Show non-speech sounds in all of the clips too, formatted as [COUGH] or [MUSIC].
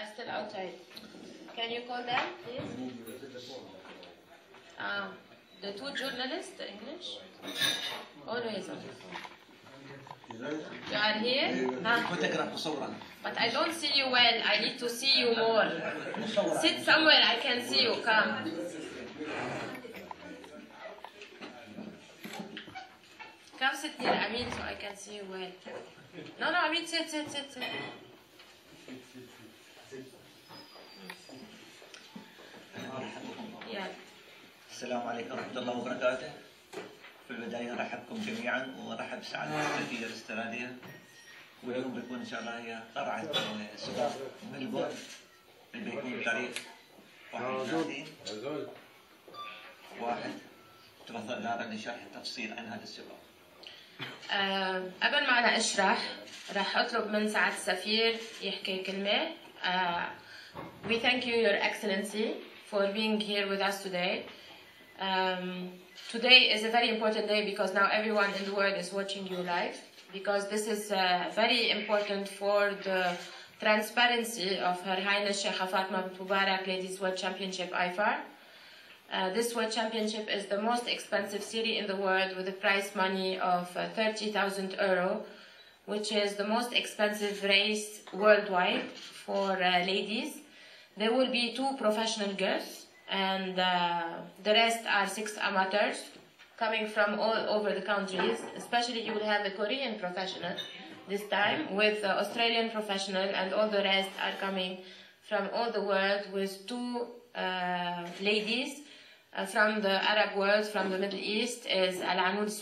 I still outside. Can you call them, please? Ah, the two journalists, the English? Always on. You are here? Huh? But I don't see you well. I need to see you more. Sit somewhere I can see you. Come. Come sit near Amin so I can see you well. No, no, Amin, sit, sit, sit, sit. السلام عليكم ورحمة الله وبركاته. في البداية أرحبكم جميعا وأرحب سعاده سفير استراليا واليوم بيكون إن شاء الله هي قرعه سباق ملبورن اللي بيكون بتاريخ 31 واحد. تفضل لارا لشرح التفصيل عن هذا السباق آه، قبل ما أنا أشرح راح أطلب من سعاده السفير يحكي كلمة. آه، We thank you, Your Excellency, for being here with us today. Um, today is a very important day because now everyone in the world is watching you live. Because this is uh, very important for the transparency of Her Highness Sheikh Fatma Mubarak Ladies World Championship IFAR. Uh, this World Championship is the most expensive series in the world with a prize money of uh, 30,000 euro, which is the most expensive race worldwide for uh, ladies. There will be two professional girls, and uh, the rest are six amateurs coming from all over the countries. Especially, you will have a Korean professional this time with the Australian professional, and all the rest are coming from all the world with two uh, ladies uh, from the Arab world, from the Middle East, is Al Anoud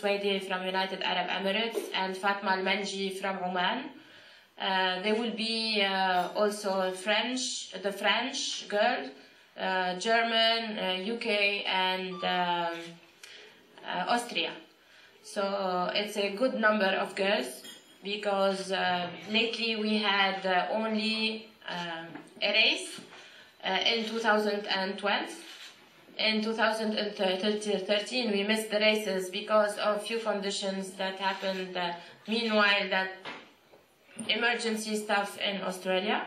from United Arab Emirates and Fatma Al Manji from Oman. Uh, there will be uh, also French, the French girl, uh, German, uh, UK, and um, uh, Austria. So it's a good number of girls because uh, lately we had uh, only um, a race uh, in 2012. In 2013, we missed the races because of few conditions that happened. Uh, meanwhile, that emergency staff in Australia.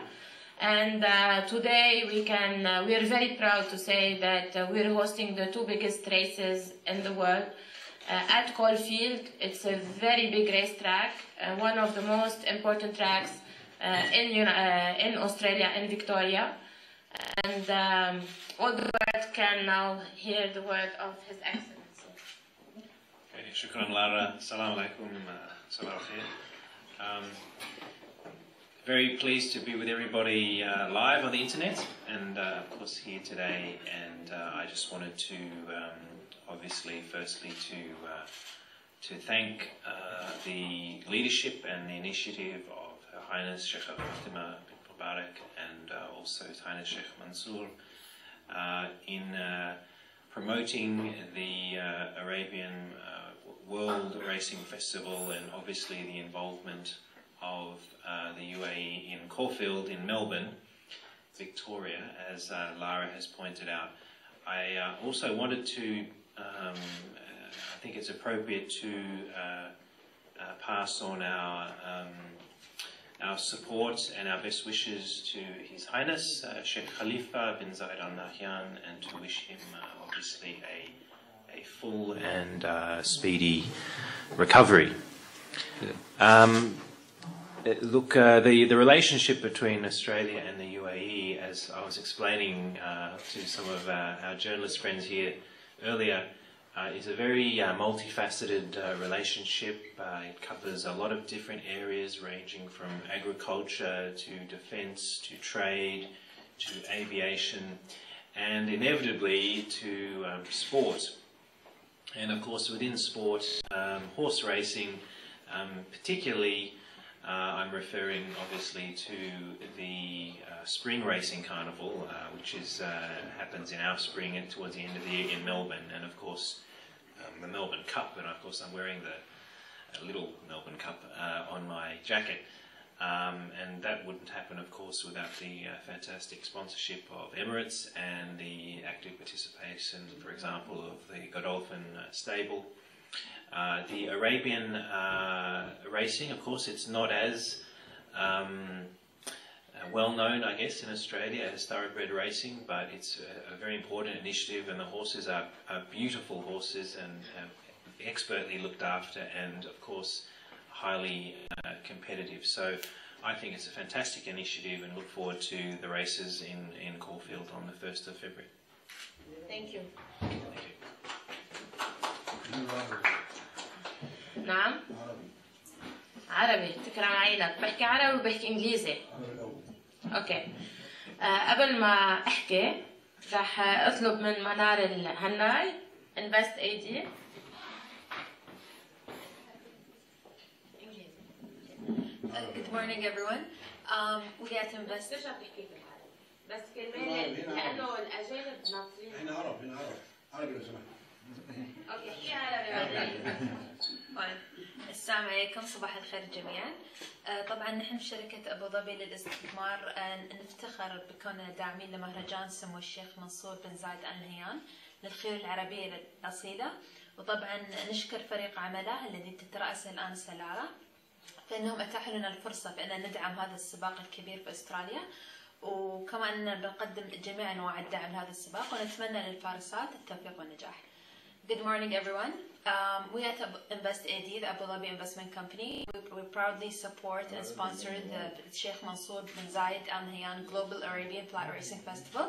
And uh, today we can, uh, we are very proud to say that uh, we're hosting the two biggest races in the world. Uh, at Caulfield, it's a very big race track, uh, one of the most important tracks uh, in, in Australia, in Victoria. And um, all the world can now hear the word of His Excellency. Okay, shukran Lara. Salam alaikum. Salam alaikum um, very pleased to be with everybody uh, live on the internet and uh, of course here today. And uh, I just wanted to um, obviously firstly to uh, to thank uh, the leadership and the initiative of Her Highness Sheikh Fatima bin Mubarak and uh, also His Highness Sheikh Mansour in promoting the Arabian World Racing Festival and obviously the involvement of uh, the UAE in Caulfield in Melbourne, Victoria, as uh, Lara has pointed out. I uh, also wanted to, um, I think it's appropriate to uh, uh, pass on our um, our support and our best wishes to His Highness uh, Sheikh Khalifa bin Zayed Al Nahyan and to wish him obviously a, a full and uh, speedy recovery. Um, uh, look, uh, the, the relationship between Australia and the UAE, as I was explaining uh, to some of our, our journalist friends here earlier, uh, is a very uh, multifaceted uh, relationship. Uh, it covers a lot of different areas, ranging from agriculture to defence to trade to aviation, and inevitably to um, sport. And of course, within sport, um, horse racing, um, particularly, uh, I'm referring obviously to the uh, spring racing carnival, uh, which is uh, happens in our spring and towards the end of the year in Melbourne, and of course um, the Melbourne Cup. And of course, I'm wearing the uh, little Melbourne Cup uh, on my jacket. Um, and that wouldn't happen, of course, without the uh, fantastic sponsorship of Emirates and the active participation, for example, of the Godolphin uh, stable. Uh, the Arabian uh, racing, of course, it's not as um, uh, well known, I guess, in Australia as thoroughbred racing, but it's a, a very important initiative, and the horses are, are beautiful horses and uh, expertly looked after, and of course, highly uh, competitive. So I think it's a fantastic initiative and look forward to the races in, in Caulfield on the 1st of February. Thank you. Thank you. نعم عربي تكرم عينك بحكي عربي وبحكي انجليزي اوكي آه قبل ما احكي رح اطلب من منار الهناي انفست اي دي good morning, everyone. Um, we at Invest. ترجع تحكي بالعربي بس كرمال لأنه الأجانب ناطرين هنا عرب هنا عرب عربي لو سمحت أوكي احكي عربي طيب. السلام عليكم صباح الخير جميعا. آه، طبعا نحن في شركة أبو ظبي للاستثمار آه، نفتخر بكوننا داعمين لمهرجان سمو الشيخ منصور بن زايد آل نهيان للخيول العربية الأصيلة. وطبعا نشكر فريق عمله الذي تترأسه الآن سلارة فإنهم أتاحوا لنا الفرصة بأن ندعم هذا السباق الكبير في أستراليا وكما أننا بنقدم جميع أنواع الدعم لهذا السباق ونتمنى للفارسات التوفيق والنجاح Good morning, everyone. Um, we at Invest AD, the Abu Dhabi Investment Company, we, we proudly support and sponsor the Sheikh Mansour bin Zayed Al Nahyan Global Arabian Flat Racing Festival.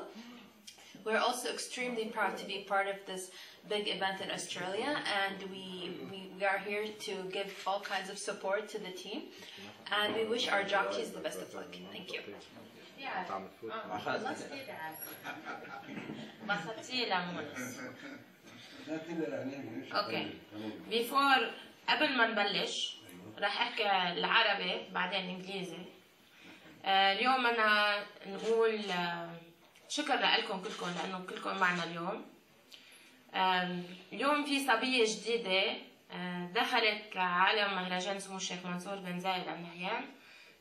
We're also extremely proud to be part of this big event in Australia, and we, we, we are here to give all kinds of support to the team, and we wish our jockeys the best of luck. Thank you. بسطتي لمونس لا كده يعني اوكي بيفور قبل ما نبلش رح احكي العربي بعدين انجليزي آه، اليوم انا نقول آه، شكر لكم كلكم لأنه كلكم معنا اليوم. اليوم في صبية جديدة آه، دخلت لعالم مهرجان سمو الشيخ منصور بن زايد آل نهيان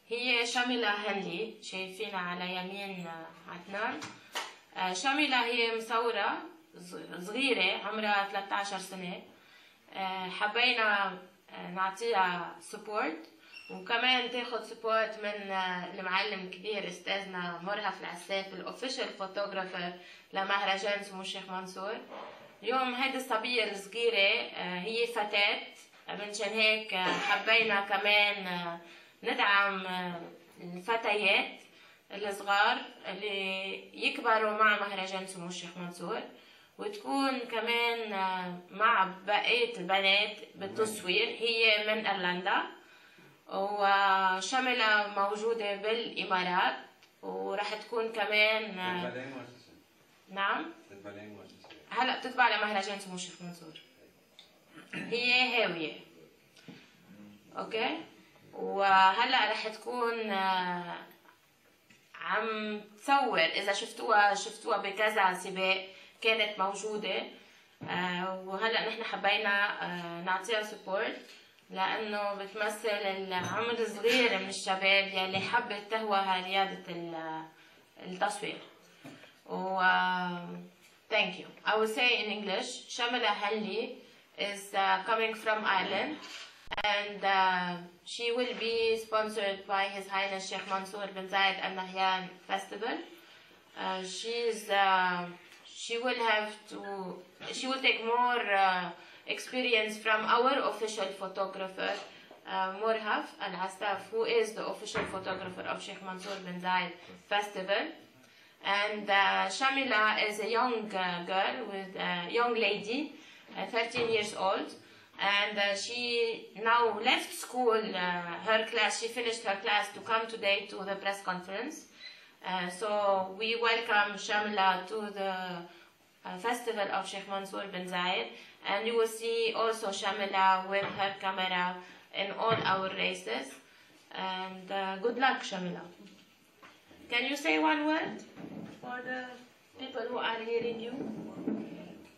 هي شاملة هنلي شايفينها على يمين عدنان. آه، شاملة هي مصورة صغيرة عمرها 13 سنة. آه، حبينا نعطيها سبورت وكمان تاخد سبورت من آه، المعلم الكبير أستاذنا مرهف العساف الاوفيشال فوتوغرافر لمهرجان سمو الشيخ منصور. اليوم هيدي الصبية الصغيرة آه، هي فتاة. منشان هيك آه، حبينا كمان ندعم الفتيات الصغار اللي يكبروا مع مهرجان سمو الشيخ منصور. وتكون كمان مع بقية البنات بالتصوير. هي من ايرلندا وشملة موجودة بالإمارات ورح تكون كمان آه، نعم؟ هلا بتتبع لمهرجان سمو الشيخ منصور. هي هاوية. أوكي؟ وهلا رح تكون آه، عم تصور إذا شفتوها شفتوها بكذا سباق كانت موجودة آه، وهلا نحن حبينا نعطيها سبورت لأنه بتمثل العمر الصغير من الشباب يلي حبت تهوى رياضة ال- التصوير و thank you I will say in English Shamila Halli is uh, coming from Ireland and uh, she will be sponsored by His Highness Sheikh Mansour bin Zayed Al Nahyan Festival uh, she's uh, she will have to she will take more uh, experience from our official photographer uh, Murhaf Al Asaf who is the official photographer of Sheikh Mansour bin Zayed Festival. And uh, Shamila is a young uh, girl with a young lady, uh, 13 years old, and uh, she now left school, uh, her class, she finished her class to come today to the press conference. So we welcome Shamila to the festival of Sheikh Mansour bin Zayed, and you will see also Shamila with her camera in all our races. And uh, good luck, Shamila. Can you say one word for the people who are hearing you?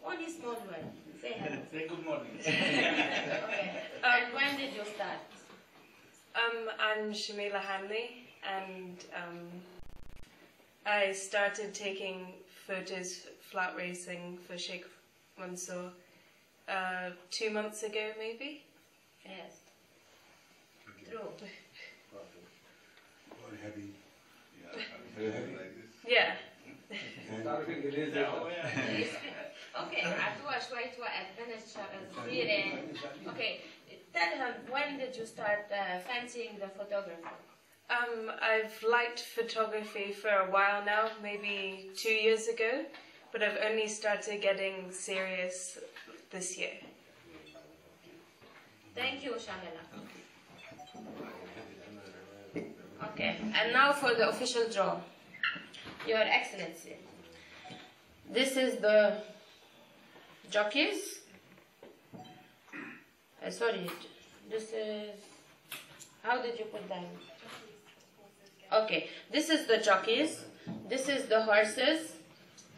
Only small word. Say hello. [LAUGHS] Say good morning. [LAUGHS] okay. and when did you start? Um, I'm Shamila Hanley, and um, I started taking photos flat racing for Sheikh Mansour uh, two months ago, maybe. Yes. True. والله هذه Yeah. تعرف انجليزي Okay, [LAUGHS] عطوها شوية وقت بنت صغيرة. Okay, tell him when did you start uh, fancying the photography? Um, I've liked photography for a while now, maybe two years ago, but I've only started getting serious this year. Thank you, Shamila. Okay, and now for the official draw. Your Excellency, this is the jockeys. Uh, sorry, this is. How did you put them? Okay, this is the jockeys, this is the horses,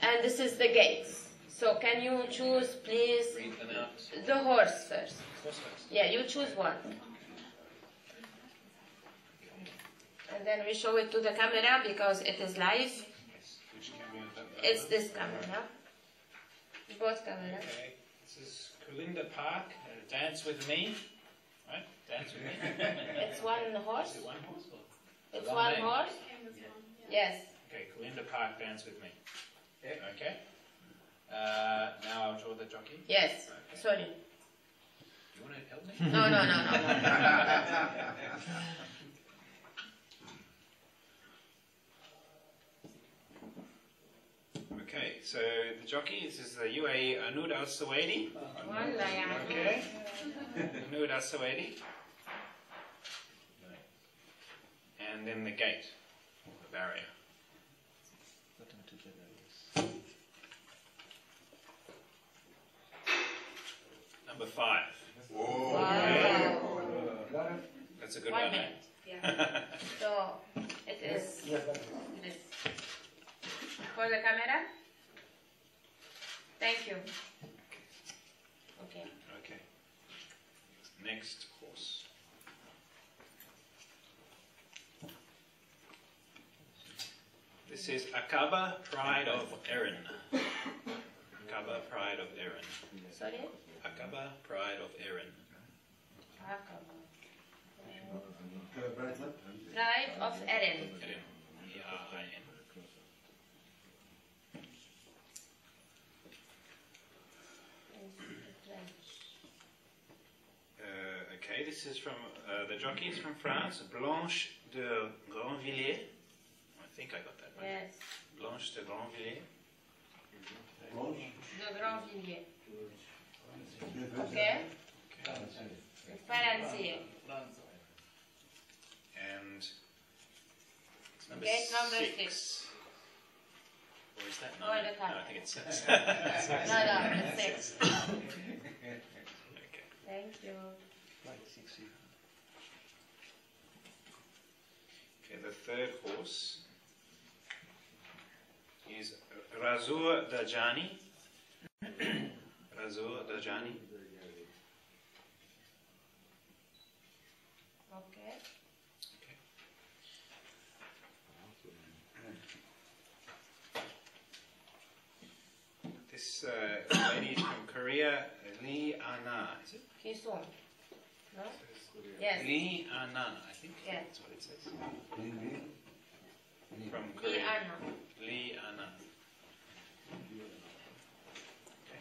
and this is the gates. So, can you choose, please, Read them out. the horse first? Yeah, you choose one. And then we show it to the camera because it is live. Yes. Which camera is that? It's this camera. Both cameras. Okay. This is Kulinda Park. Uh, dance with me. Right? Dance with me. [LAUGHS] It's one horse. Is it one horse? Or? It's Long one name. horse. Yes. Okay, Kulinda Park, dance with me. Okay. Uh, now I'll sure the jockey? Yes. Okay. Sorry. You want to help me? no, no, no, no. [LAUGHS] Okay, so the jockey, this is the UAE Anud Al Sawadi. Okay. Anud Al Sawadi. And then the gate, the barrier. Number five. Wow. That's a good One one, eh? minute. Yeah. [LAUGHS] So it is this. For the camera. Thank you. Okay. Okay. Next course. This is Akaba, Pride of Erin. Akaba, Pride of Erin. Sorry. Akaba, Pride of Erin. Pride of Erin. Erin. E-R-I-N. Uh, okay, this is from uh, the jockey is from France, Blanche de Grandvilliers. I think I got that right. Yes. Blanche de Grandvilliers. Blanche De Grandvilliers. Okay? Paransia. And number okay, number six. six. Or is that oh, nine? Oh, no, I think it's six. [LAUGHS] [LAUGHS] no, no, it's six. [LAUGHS] okay. Thank you. Okay, the third horse is Razur Dajani. [CLEARS THROAT] Razur Dajani. Okay. This uh, lady is from Korea, Lee Anna. Is it? Kisun. No? Yes. Lee Anna, I think Yeah. that's what it says. From Lee Korea. Anna. Lee Anna. Okay.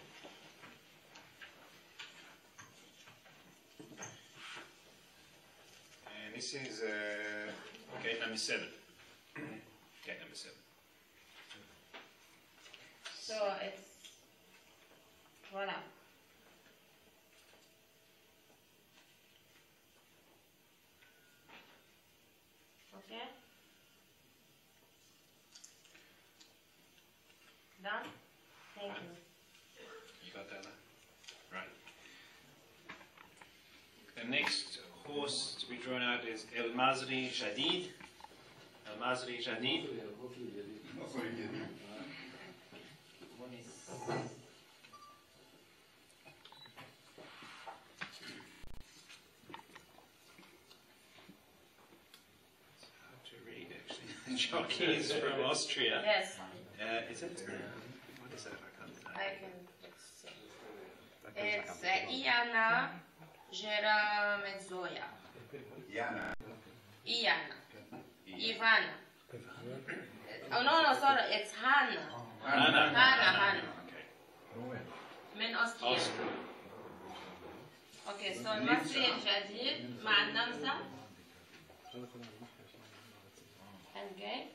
And this is uh, gate number seven. okay, number seven. So it's voila. Okay. Done. Thank you. You got that? Right. The next horse to be drawn out is El Mazri Jadid. El Mazri Jadid. Hard to read actually. The [LAUGHS] jockey is from Austria. Yes, Uh, is it? What is that? I can't. I can. It's uh, Iana Geramezzoia. Iana. Ivana. Oh no no sorry it's Hannah Hannah. Hannah Hannah Okay. من أستراليا Austria. اوكي سو المصري الجديد مع النمسا هنجيت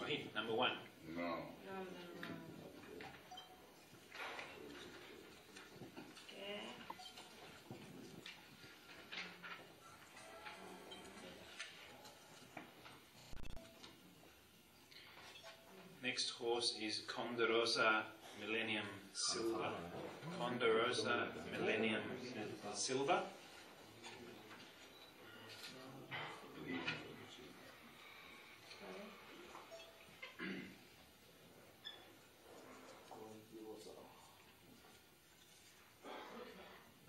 Wahid, number one. next horse is Condorosa Millennium Silver. Condorosa Millennium Silver.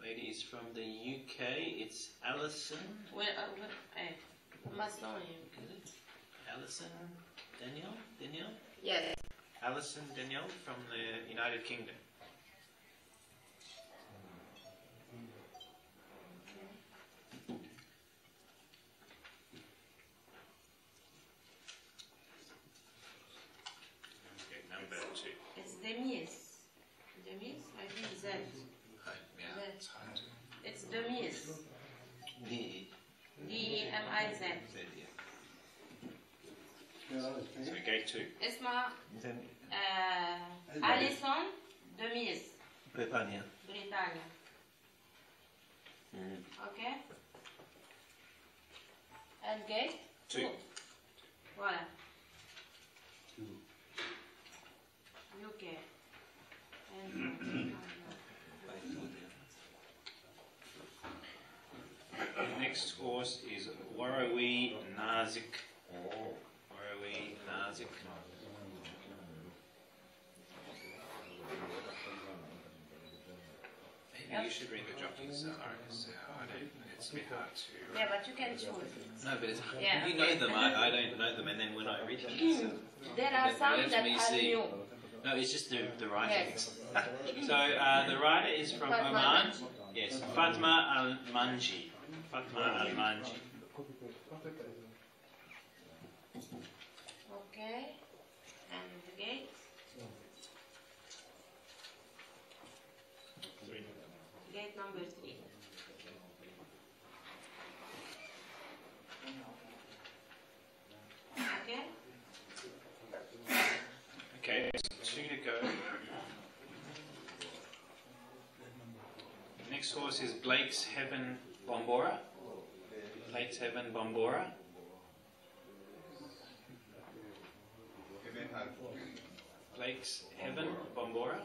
Ladies from the UK. It's Alison. Where? uh, hey, my surname. Alison. Danielle. Danielle. Yes. Alison Danielle from the United Kingdom. Okay, number two. It's Demise. Demise? I think Z. Yeah, That. it's hard to It's Demise. D D-E-M-I-Z. Z So gate two. اسمها زين آه أليسون دميز بريطانيا بريطانيا اوكي الجيت Two. Voilà. UK. [CLEARS THROAT] [COUGHS] And The next horse is Warrawi Nazik. Warrawi Nazik. Maybe you should read the jockeys, Sarah, because I don't, it's a bit hard to. yeah, but you can choose. No, but it's, Yeah, you okay. know them, I, I don't know them, and then when I read them, it's, uh, There are Let- some let that are see. new. no, it's just the, the writings. Yes. [LAUGHS] So uh, the writer is from Fatma Oman. Manji. Yes, Fatma Al Manji. Fatma Al Manji. Okay. And the gate. Gate number three. Okay. Okay, two to go. Next horse is Blake's Heaven Bombora. Blake's Heaven Bombora. Blake's Heaven Bombora.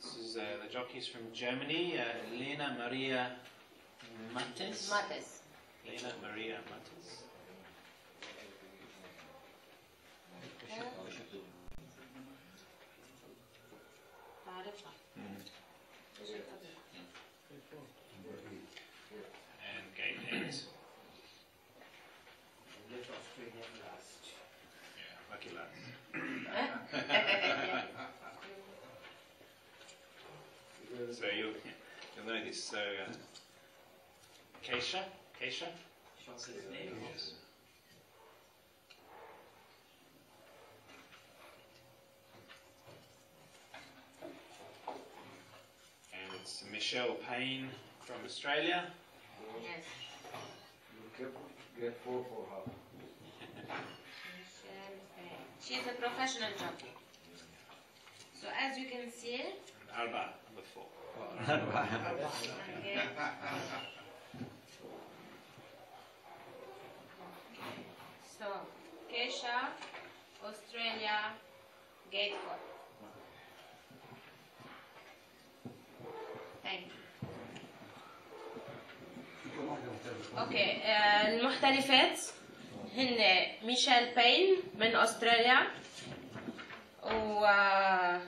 This is uh, the jockeys from Germany, uh, Lena Maria Mattes. Mates. Lena Maria Mattes. maratha. Mm-hmm. And game days. Let Australia last. Yeah, lucky last. [LAUGHS] so you'll, you'll notice, so uh, Keisha, Keisha? What's his name? Yes. And Michelle Payne from Australia. Yes. Get, get four for her. Michelle Payne. She's a professional jockey. So as you can see, Alba, number four. Oh, [LAUGHS] okay. So, Keisha, Australia, gate أوكي آه، المحترفات. هن ميشيل باين من أستراليا. و آه،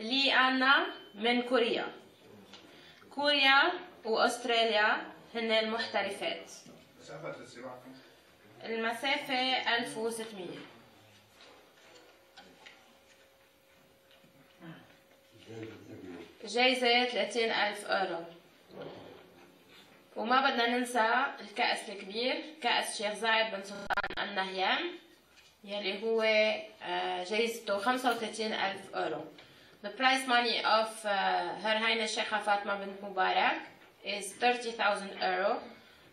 لي أنا من كوريا. كوريا واستراليا هن المحترفات. المسافة 1600 كم؟ جايزة 30 ألف أورو. وما بدنا ننسى الكأس الكبير كأس شيخ زايد بن سلطان النهيان يلي هو آه، جايزته 35 ألف أورو The prize money of uh, Her Highness Sheikha Fatma bint Mubarak is 30,000 euro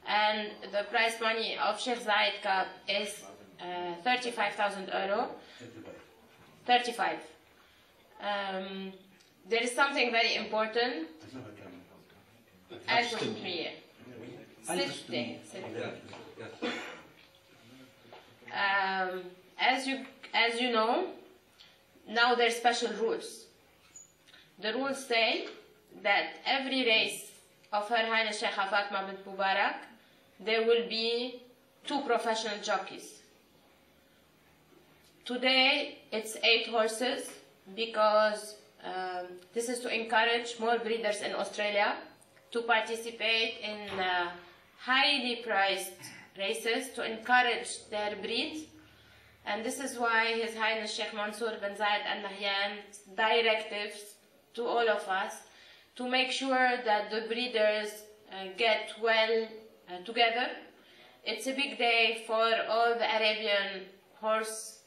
and the prize money of Sheikh Zayed Cup is uh, 35,000 euro. 35. Um, there is something very important. ألف sifting. Um, as you as you know, now there are special rules. The rules say that every race of Her Highness Sheikh Fatma bint Mubarak, there will be two professional jockeys. Today it's eight horses because um, this is to encourage more breeders in Australia to participate in uh, highly priced races to encourage their breed. And this is why His Highness Sheikh Mansour bin Zayed Al Nahyan's directives to all of us to make sure that the breeders uh, get well uh, together. It's a big day for all the Arabian horse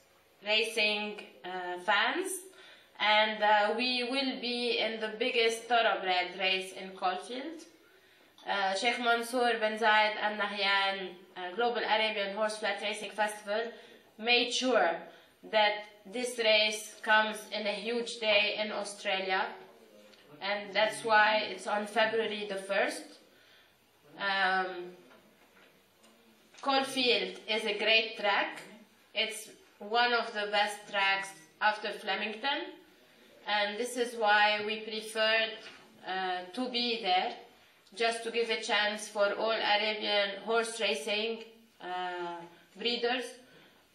racing uh, fans, and uh, we will be in the biggest thoroughbred race in Caulfield. Uh, Sheikh Mansour bin Zayed Al Nahyan uh, Global Arabian Horse Flat Racing Festival made sure that this race comes in a huge day in Australia, and that's why it's on February the 1st. Um, Caulfield is a great track. It's one of the best tracks after Flemington, and this is why we preferred uh, to be there, just to give a chance for all Arabian horse racing uh, breeders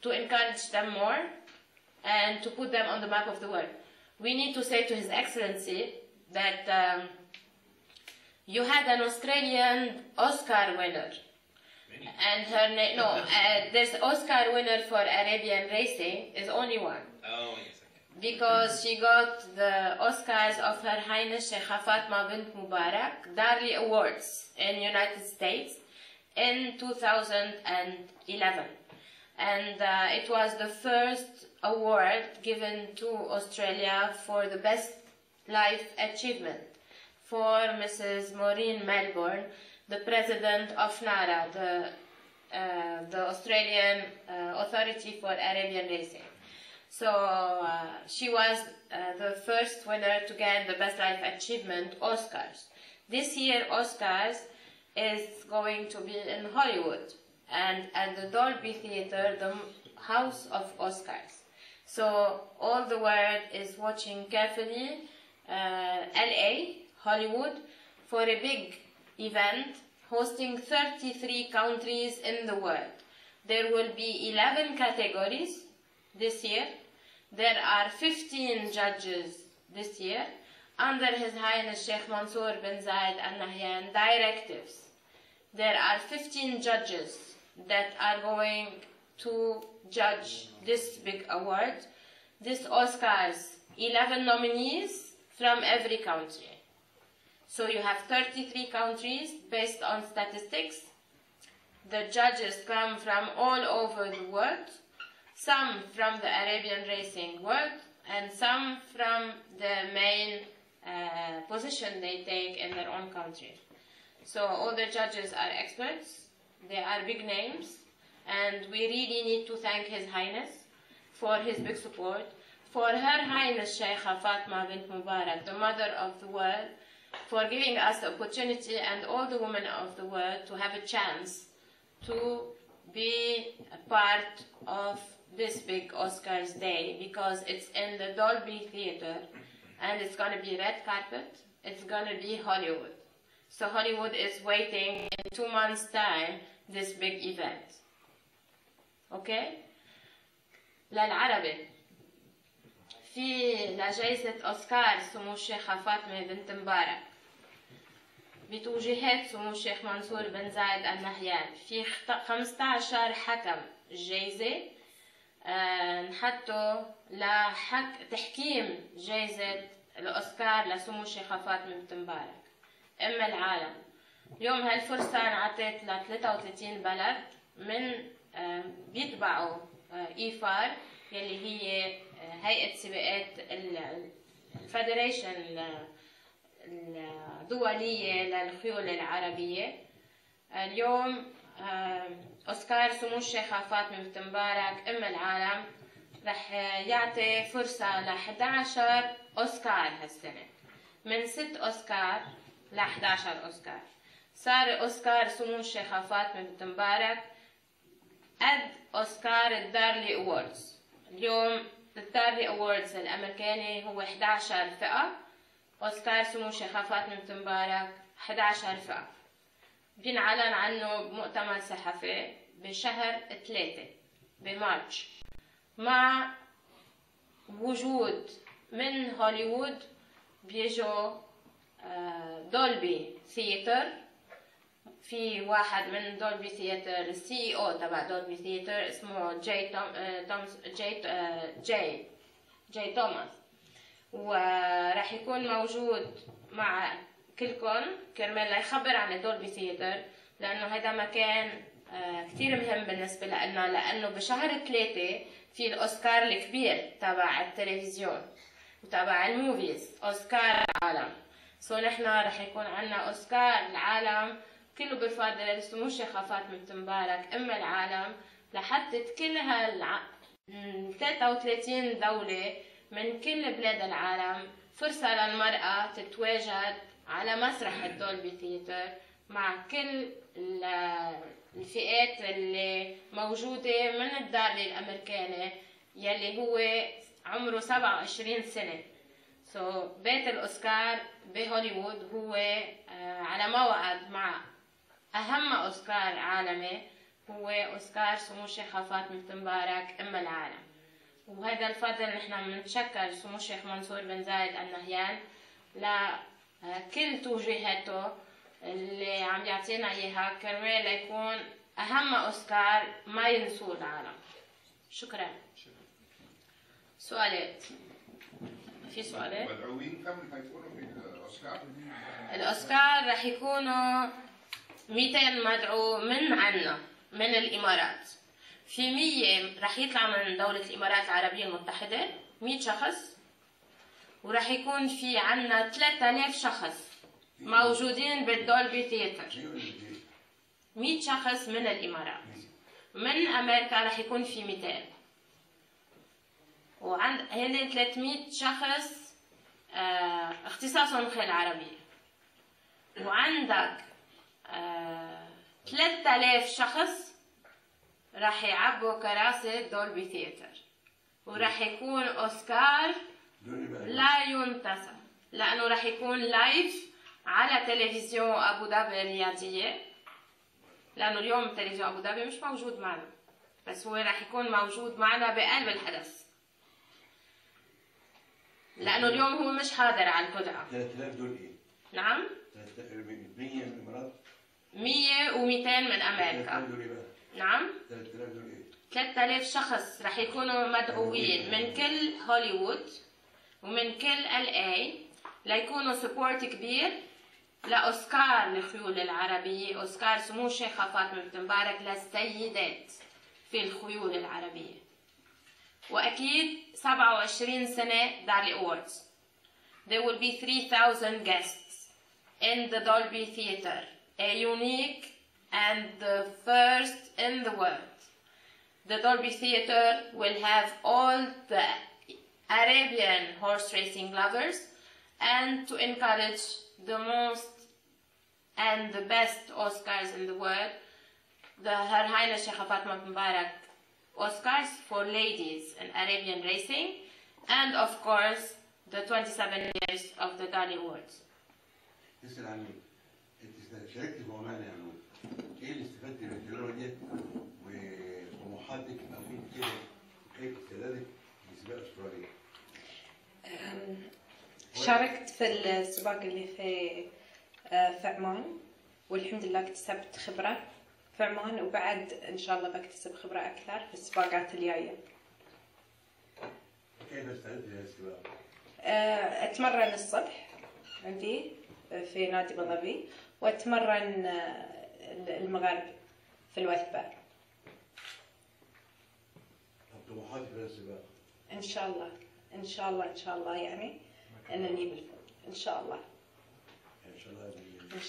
to encourage them more and to put them on the map of the world. We need to say to His Excellency that um, you had an Australian Oscar winner. And her name, no, [LAUGHS] uh, this Oscar winner for Arabian racing is only one. Oh, yes. Because she got the Oscars of Her Highness Sheikha Fatma bint Mubarak Darley Awards in United States in 2011. And uh, it was the first award given to Australia for the best life achievement for Mrs. Maureen Melbourne, the president of NARA, the, uh, the Australian uh, Authority for Arabian Racing. So uh, she was uh, the first winner to get the Best Life Achievement Oscars. This year, Oscars is going to be in Hollywood and at the Dolby Theatre, the House of Oscars. So all the world is watching carefully uh, LA, Hollywood, for a big event hosting 33 countries in the world. There will be 11 categories this year. There are 15 judges this year under His Highness Sheikh Mansour bin Zayed Al Nahyan directives. There are 15 judges that are going to judge this big award. This Oscars, 11 nominees from every country. So you have 33 countries based on statistics. The judges come from all over the world, some from the Arabian racing world, and some from the main uh, position they take in their own country. So all the judges are experts, they are big names, and we really need to thank His Highness for his big support, for Her Highness Sheikha Fatma bint Mubarak, the mother of the world, for giving us the opportunity and all the women of the world to have a chance to be a part of this big Oscars day because it's in the Dolby Theatre and it's going to be red carpet, it's going to be Hollywood. So Hollywood is waiting in two months' time this big event. Okay? للعربي في لجائزة أوسكار سمو الشيخة فاطمة بنت مبارك بتوجيهات سمو الشيخ منصور بن زايد النهيان في 15 حكم الجائزة آه، نحطوا لحك تحكيم جائزة الأوسكار لسمو فاطمة بنت مبارك. أم العالم. اليوم هالفرصة انعطت ل 33 بلد من آه، بيتبعوا آه، إيفار يلي هي هيئة سباقات ال- الفيدريشن ال- الدولية للخيول العربية. اليوم أوسكار سمو الشيخة فاطمة بنت مبارك أم العالم. رح يعطي فرصة ل 11 أوسكار هالسنة. من 6 أوسكار ل 11 أوسكار. صار أوسكار سمو الشيخة فاطمة بنت مبارك قد أوسكار الدارلي أووردز. اليوم الدارلي أووردز الأمريكاني هو 11 فئة. أوسكار سمو الشيخة فاطمة بنت مبارك 11 فئة. بينعلن عنه بمؤتمر صحفي بشهر ثلاثة بمارش. مع وجود من هوليوود بيجوا آه، دولبي ثياتر. في واحد من دولبي ثياتر السي أو تبع دولبي ثياتر اسمه جاي توم تومس جاي جاي جاي توماس وراح يكون موجود مع كلكم كرمال ليخبر عن دولبي ثياتر لأنه هذا مكان آه، كتير مهم بالنسبة لنا لأنه بشهر ثلاثة في الأوسكار الكبير تبع التلفزيون وتبع الموفيز أوسكار العالم. سو نحن رح يكون عنا أوسكار العالم كله بفضل سمو فاطمة بنت مبارك أم العالم لحتى كل هالع... 33 دولة من كل بلاد العالم فرصة للمرأة تتواجد على مسرح الدولبي ثياتر مع كل ال- الفئات اللي موجودة من الدولة الأمريكاني يلي هو عمره 27 سنة. سو بيت الأوسكار بهوليوود هو آه، على موعد مع أهم أوسكار عالمي هو أوسكار سمو الشيخة فاطمة مبارك أم العالم. وهذا الفضل نحن بنتشكر سمو الشيخ منصور بن زايد النهيان لكل توجيهاته اللي عم يعطينا إياها كرمال ليكون أهم أوسكار ما ينسوه العالم. شكرا. سؤالات. في سؤالات؟ مدعوين كم حيكونوا في الأوسكار؟ الأوسكار رح يكونوا 200 مدعو من عنا من الإمارات. في 100 رح يطلع من دولة الإمارات العربية المتحدة. 100 شخص. ورح يكون في عنا 3000 شخص موجودين بالدولبي ثياتر 100 شخص من الإمارات. من أمريكا رح يكون في 200 وعند هن 300 شخص آه، اختصاصهم خيل عربية وعندك آه، 3000 شخص راح يعبوا كراسي دولبي ثياتر وراح يكون أوسكار لا ينتسى لأنه راح يكون لايف على تلفزيون أبو ظبي الرياضية. لأنه اليوم تلفزيون أبو ظبي مش موجود معنا. بس هو راح يكون موجود معنا بقلب الحدث. لأنه اليوم هو مش حاضر على القدعة 3000 دول إيه؟ نعم. 3000 100 من الامارات 100 و200 من 3000 أمريكا. دول إيه بقى؟ نعم. 3000 دول إيه؟ 3000 شخص رح يكونوا مدعوين من كل هوليوود. ومن كل ال اي ليكونوا سبورت كبير لأوسكار الخيول العربية. أوسكار سمو الشيخة فاطمة بنت مبارك للسيدات في الخيول العربية. وأكيد 27 سنة دالي اووردز There will be 3000 guests in the Dolby Theatre, a unique and the first in the world. The Dolby Theatre will have all the Arabian horse racing lovers and to encourage the most and the best Oscars in the world, the Her Highness Sheikh Fatma Mubarak Oscars for ladies in Arabian racing, and of course the 27 years of the Dali Awards. تسال عن انت شاركت في عمان يا نور ايه اللي استفدت من التجربه دي وطموحاتك او انت كده كيف استعدادك لسباق استراليا؟ شاركت في السباق اللي في آه، في عمان والحمد لله اكتسبت خبرة في عمان وبعد إن شاء الله بكتسب خبرة أكثر في السباقات الجاية. كيف استعدت؟ آه، أتمرن الصبح عندي في نادي أبو ظبي وأتمرن آه، المغرب في الوثبه طب طموحاتك في السباق؟ إن شاء الله. إن شاء الله إن شاء الله يعني ان نجيب الفوز إن شاء الله. إن شاء الله إن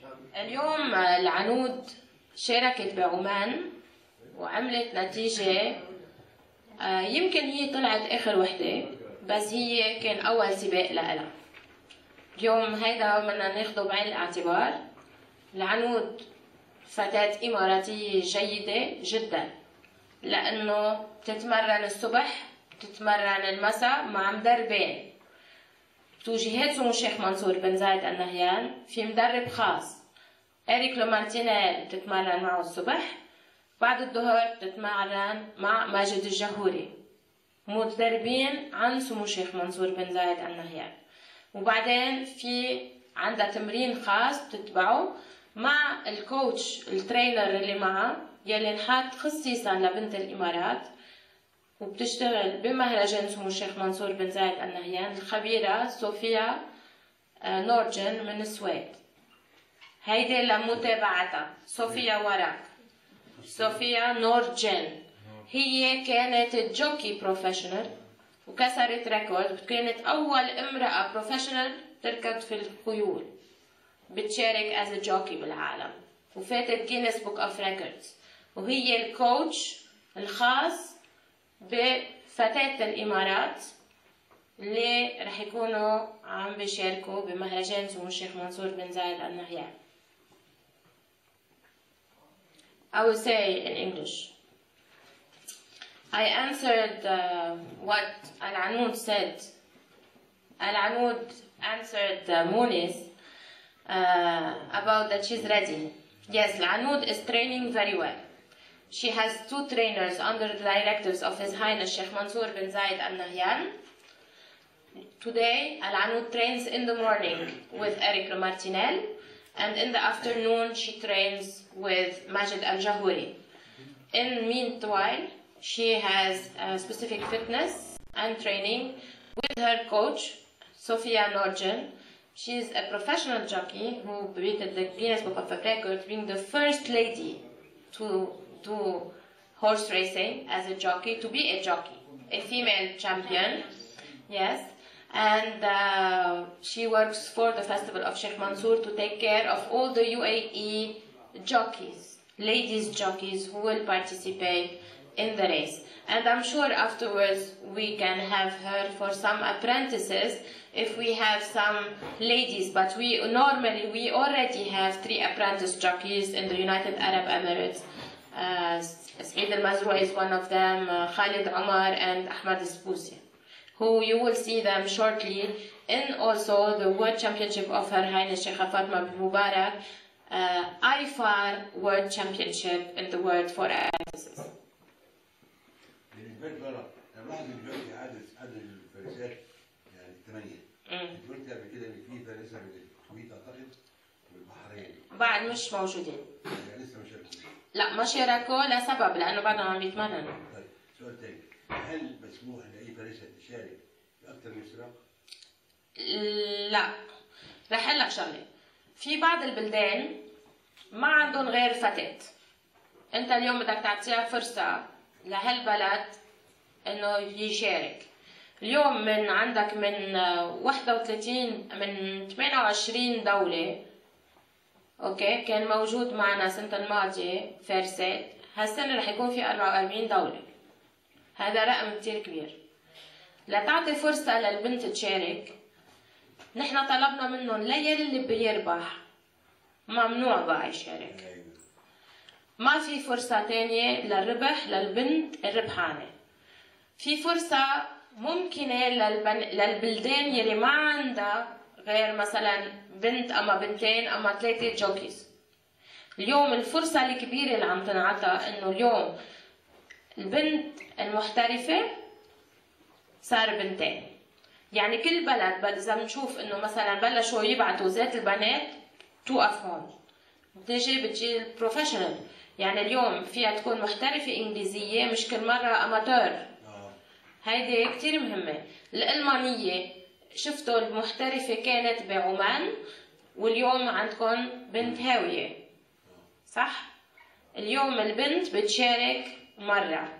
شاء الله. اليوم العنود شاركت بعمان وعملت نتيجة آه، يمكن هي طلعت آخر وحدة بس هي كان أول سباق لها اليوم هيدا بدنا ناخده بعين الاعتبار. العنود فتاة إماراتية جيدة جدا. لأنه بتتمرن الصبح بتتمرن المساء مع مدربين. بتوجيهات سمو الشيخ منصور بن زايد النهيان في مدرب خاص. إريك لومارتينيل بتتمرن معه الصبح بعد الظهر بتتمرن مع ماجد الجهوري. مدربين عن سمو الشيخ منصور بن زايد النهيان. وبعدين في عندها تمرين خاص بتتبعه مع الكوتش الترينر اللي معها يلي انحط خصيصا لبنت الإمارات وبتشتغل بمهرجان سمو الشيخ منصور بن زايد النهيان الخبيرة صوفيا آه، نورجن من السويد. هيدي لمتابعتها صوفيا وراك. صوفيا نورجن. هي كانت جوكي بروفيشنال وكسرت ريكورد كانت أول امرأة بروفيشنال تركض في الخيول. بتشارك از جوكي بالعالم. وفاتت جينيس بوك اوف ريكوردز وهي الكوتش الخاص بفتاة الإمارات اللي رح يكونوا عم بيشاركوا بمهرجان سمو الشيخ منصور بن زايد آل نهيان. I will say in English. I answered uh, what Al Anud said. Al Anud answered uh, uh, about that she's ready. Yes, Al Anud is training very well. She has two trainers under the directives of His Highness Sheikh Mansour bin Zayed Al Nahyan. Today, Al Anud trains in the morning with Eric Martinel, and in the afternoon, she trains with Majid Al Jahouri. In meanwhile, she has specific fitness and training with her coach, Sofia Norjan. She is a professional jockey who beat the Guinness Book of Records, being the first lady to do horse racing as a jockey, to be a jockey, a female champion. Yes. And uh, she works for the Festival of Sheikh Mansour to take care of all the UAE jockeys, ladies jockeys who will participate in the race. And I'm sure afterwards we can have her for some apprentices if we have some ladies. But we normally we already have three apprentice jockeys in the United Arab Emirates Uh, Saeed Al Mazrou is one of them, uh, Khalid Omar and Ahmad Sbousi, who you will see them shortly in also the World Championship of Her Highness Sheikh Fatma bin Mubarak, uh, IFAR World Championship in the world for apprentices. بالنسبه لك بقى انا بلاحظ ان دلوقتي عدد عدد الفارسات يعني ثمانيه مم. انت قلت قبل كده ان في فارسه من الكويت اعتقد والبحرين بعد مش موجودين يعني لسه مش عارفين لا ما شاركوا لسبب لأنه بعدهم عم بيتمرنوا طيب سؤال تاني. هل مسموح لاي فارسه تشارك في أكثر من سباق؟ لا. رح أقول لك شغلة. في بعض البلدان ما عندهم غير فتاة أنت اليوم بدك تعطيها فرصة لهالبلد إنه يشارك. اليوم من عندك من آه، 31 من 28 دولة أوكي كان موجود معنا السنة الماضية فارسات هالسنة رح يكون في 44 دولة. هذا رقم كتير كبير. لتعطي فرصة للبنت تشارك. نحن طلبنا منهم ليل اللي بيربح. ممنوع بقى يشارك. ما في فرصة تانية للربح للبنت الربحانة. في فرصة ممكنة للبن... للبلدان يلي ما عندها غير مثلا بنت أما بنتين أما ثلاثة جوكيز. اليوم الفرصة الكبيرة اللي عم تنعطى إنه اليوم البنت المحترفة صار بنتين. يعني كل بلد بل- إذا بنشوف إنه مثلا بلشوا يبعتوا ذات البنات توقف هون بتيجي بتجي البروفيشنال يعني اليوم فيها تكون محترفة إنجليزية مش كل مرة أماتور. آه. هيدي كتير مهمة. الألمانية شفتوا المحترفة كانت بعمان واليوم عندكم بنت هاوية. صح؟ اليوم البنت بتشارك مرة.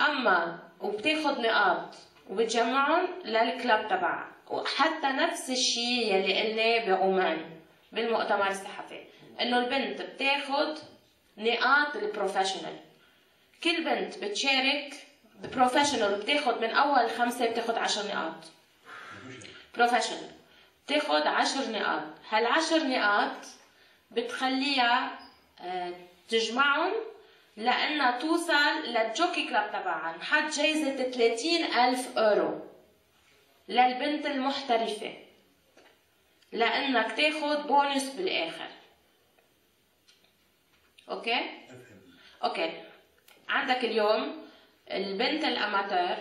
أما وبتاخد نقاط وبتجمعهم للكلاب تبعها. وحتى نفس الشيء يلي قلناه بعمان بالمؤتمر الصحفي. إنه البنت بتاخد نقاط البروفيشنال كل بنت بتشارك بروفيشنال بتاخد من أول خمسة بتاخد عشر نقاط. بروفيشنال بتاخد عشر نقاط. هالعشر نقاط بتخليها آه، تجمعهم لأنها توصل للجوكي كلاب تبعها نحط جايزة 30 ألف أورو للبنت المحترفة. لأنك تاخد بونus بالآخر. أوكي؟ أوكي. عندك اليوم البنت الأماتور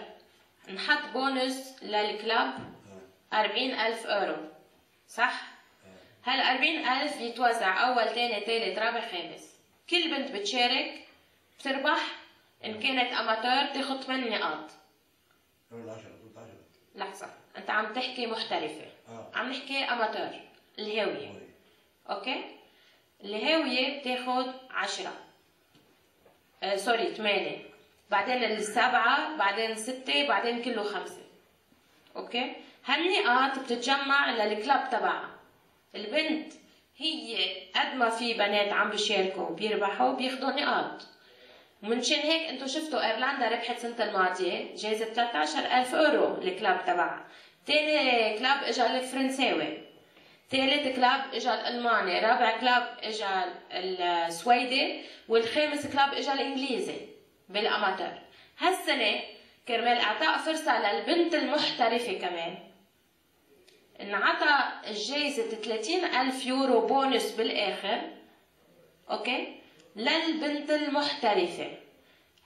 نحط بونus للكلاب. 40 ألف أورو صح؟ هال 40 ألف يتوزع أول تاني تالت رابع خامس. كل بنت بتشارك بتربح إن كانت أماتور تاخد 8 نقاط. قبل 10 13 لحظة. أنت عم تحكي محترفة. آه. عم نحكي أماتور الهاوية. أوكي؟ الهاوية بتاخد عشرة. آه سوري ثمانية. بعدين السبعة بعدين ستة بعدين كله خمسة. أوكي؟ هالنقاط بتتجمع للكلاب تبعها. البنت هي قد ما في بنات عم بيشاركوا وبيربحوا بياخدوا نقاط. ومنشان هيك أنتم شفتوا إيرلندا ربحت السنة الماضية جايزة 13000 أورو الكلاب تبعها. تاني كلاب إجا الفرنساوي. ثالث كلاب إجا الألماني. رابع كلاب إجا السويدي. والخامس كلاب إجا الإنجليزي بالأماتور. هالسنة كرمال إعطاء فرصة للبنت المحترفة كمان. انعطى الجايزة 30 ألف يورو بونus بالآخر أوكي؟ للبنت المحترفة.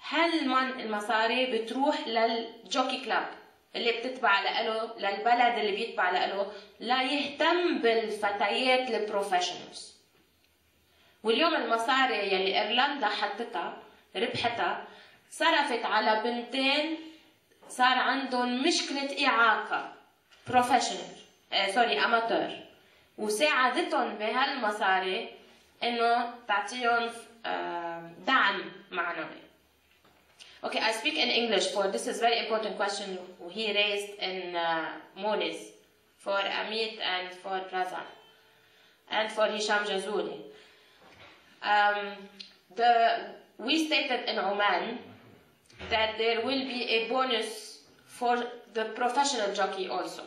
هالمن المصاري بتروح للجوكي كلاب اللي بتتبع له للبلد اللي بيتبع له لا يهتم بالفتيات البروفيشنالز واليوم المصاري يلي إيرلندا حطتها ربحتها صرفت على بنتين صار عندهم مشكلة إعاقة بروفيشنال آه سوري أماتور وساعدتهم بهالمصاري إنه تعطيهم آه دعم معنوي. Okay, I speak in English for this is very important question he raised in uh, Moniz for Amit and for Razan and for Hisham Jazuli. Um, the, we stated in Oman that there will be a bonus for the professional jockey also.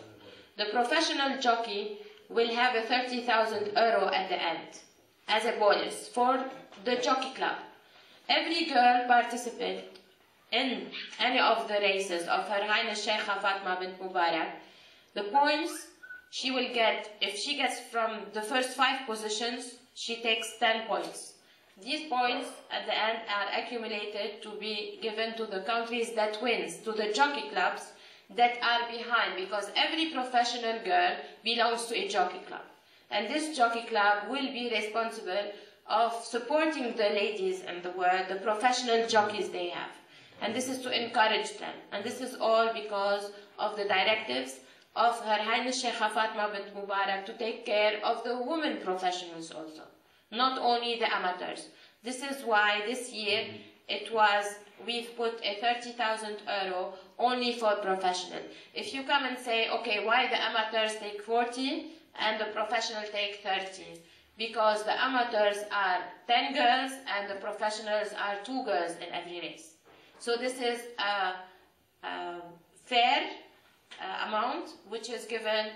The professional jockey will have a 30,000 euro at the end as a bonus for the jockey club. Every girl participant in any of the races of Her Highness Sheikha Fatma bint Mubarak, the points she will get, if she gets from the first five positions, she takes 10 points. These points at the end are accumulated to be given to the countries that wins, to the jockey clubs that are behind, because every professional girl belongs to a jockey club. And this jockey club will be responsible of supporting the ladies in the world, the professional jockeys they have. And this is to encourage them. And this is all because of the directives of Her Highness Sheikha Fatma bint Mubarak to take care of the women professionals also, not only the amateurs. This is why this year it was, we've put a 30,000 euro only for professional. If you come and say, okay, why the amateurs take 40 and the professional take 30? Because the amateurs are 10 girls and the professionals are 2 girls in every race. So this is a, a fair uh, amount which is given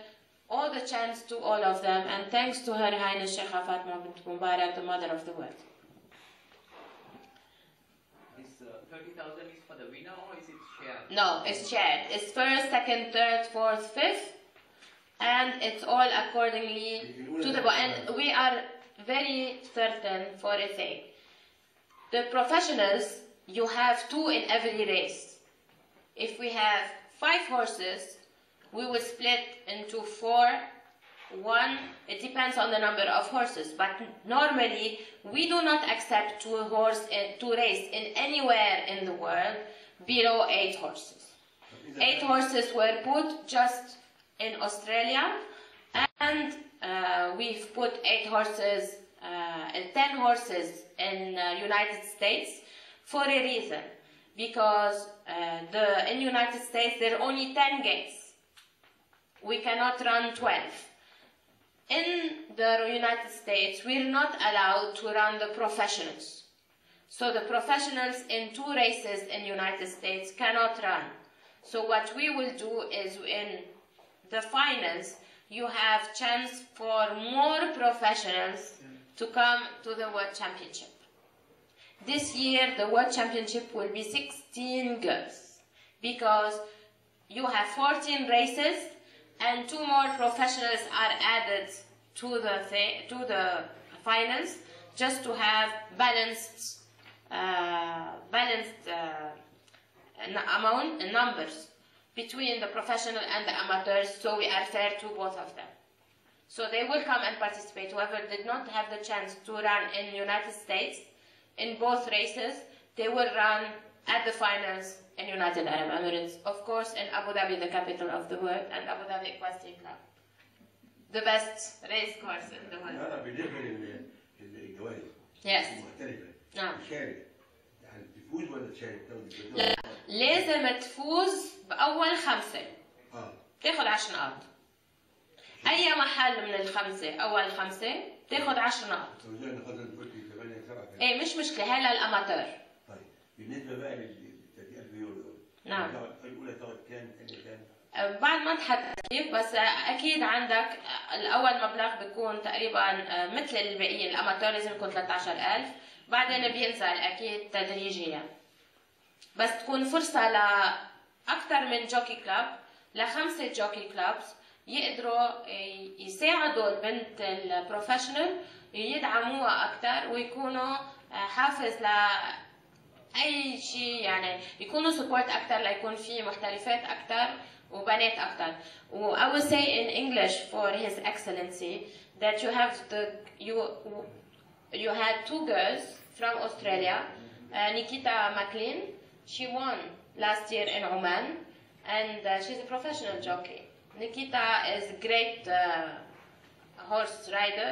all the chance to all of them and thanks to Her Highness Sheikha Fatma bint Mubarak, the mother of the world. This uh, 30,000 is for the winner or is it shared? No, it's shared. It's first, second, third, fourth, fifth, and it's all accordingly to the and we are very certain for a thing. The professionals, you have two in every race. If we have five horses, we will split into four. One, it depends on the number of horses, but normally we do not accept two horse in, to race in anywhere in the world below eight horses. eight horses were put just in Australia, and uh, we've put eight horses, uh, and ten horses in uh, United States for a reason, because uh, the in United States there are only ten gates. We cannot run twelve. In the United States, we're not allowed to run the professionals. So the professionals in two races in United States cannot run. So what we will do is in the finals, you have chance for more professionals to come to the World Championship. This year, the World Championship will be 16 girls because you have 14 races and two more professionals are added to the to the finals just to have balanced uh, balanced uh, amount numbers between the professional and the amateurs. So we are fair to both of them. So they will come and participate. Whoever did not have the chance to run in the united states in both races. They will run at the finals in united arab emirates of course in abu dhabi the capital of the world and abu dhabi equestrian club. The best race course in the world. بالنسبة لل- للجوائز Yes. مختلفه نعم تشارك يعني تفوز ولا تشارك؟ لا لازم تفوز بأول خمسة. آه تاخد عشر نقاط. أي محل من الخمسة أول خمسة تاخد عشر نقاط. توزيع النقاط اللي قلت 8 7 إيه مش مشكلة هلا الأماتور طيب بالنسبة بقى لل 30000 يورو دول نعم. الاولى كام الثانية كام؟ أه، بعد ما نحدد كيف بس أه، أكيد عندك أه، الأول مبلغ بيكون تقريبا أه، مثل الباقيين الأماتور لازم يكون 13000 بعدين بينزل أكيد تدريجيا بس تكون فرصة لأكثر من جوكي كلاب لخمسة جوكي كلابس يقدروا ي- يساعدوا البنت البروفيشنال يدعموها أكثر ويكونوا حافز ل أي شيء يعني يكونوا سبورت أكثر ليكون في محترفات أكثر وبنات أكثر. و I will say in English for His Excellency that you have the you you had two girls from Australia, uh, Nikita McLean. She won last year in Oman, and uh, she's a professional jockey. Nikita is a great uh, horse rider,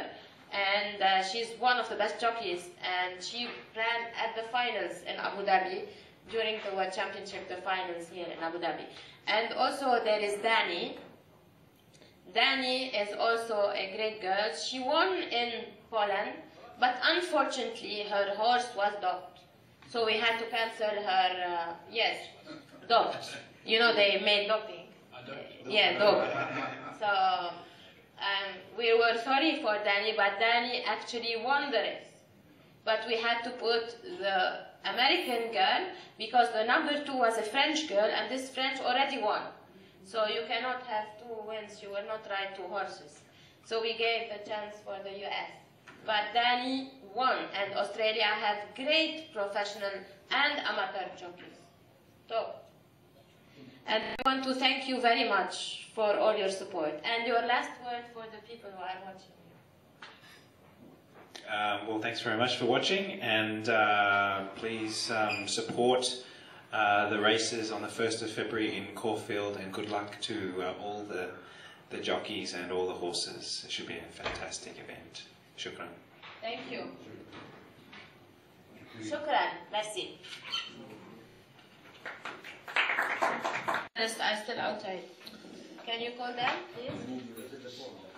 and uh, she's one of the best jockeys. And she ran at the finals in Abu Dhabi during the World Championship, the finals here in Abu Dhabi. And also there is Dani. Dani is also a great girl. She won in Poland, but unfortunately her horse was doped. So we had to cancel her, uh, yes, doped. You know, they made doping. Yeah, doped. So um, we were sorry for Danny, but Danny actually won the race. But we had to put the American girl because the number two was a French girl, and this French already won. So you cannot have two wins. You will not ride two horses. So we gave the chance for the US. But Danny won, and Australia have great professional and amateur jockeys. Top. And I want to thank you very much for all your support. And your last word for the people who are watching you. Um, well, thanks very much for watching, and uh, please um, support uh, the races on the 1st of February in Caulfield, and good luck to uh, all the, the jockeys and all the horses. It should be a fantastic event. Shukran. Thank you. Shukran. Merci. Yes, I'm still outside. Can you call them, please?